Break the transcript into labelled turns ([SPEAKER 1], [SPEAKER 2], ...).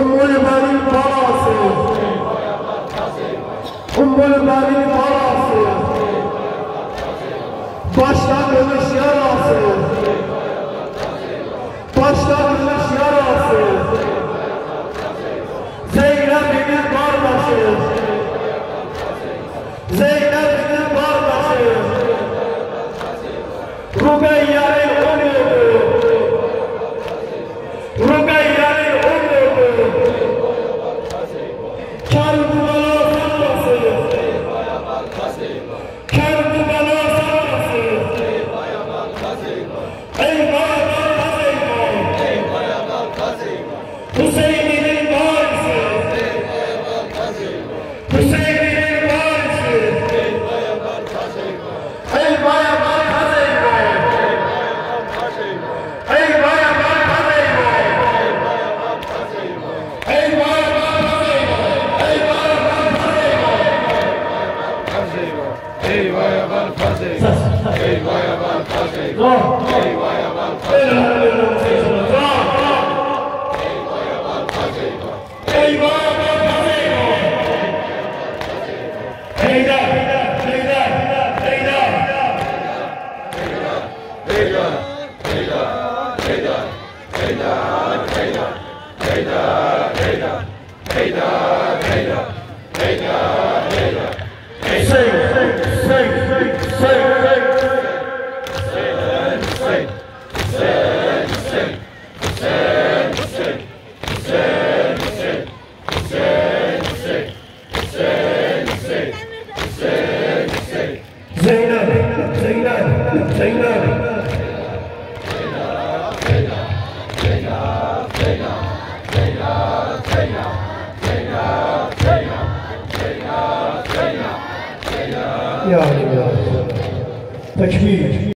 [SPEAKER 1] উম্মুল বাড়ির বড় আছে উম্মুল বাড়ির বড় আছে başta dönüş yarası. Başta dönüş yarası. Zeynep'in kardeşi. Zeynep'in kardeşi. Rubeyye Hey, why about Hey, why about Taylor, Taylor. یا علی تکبیر۔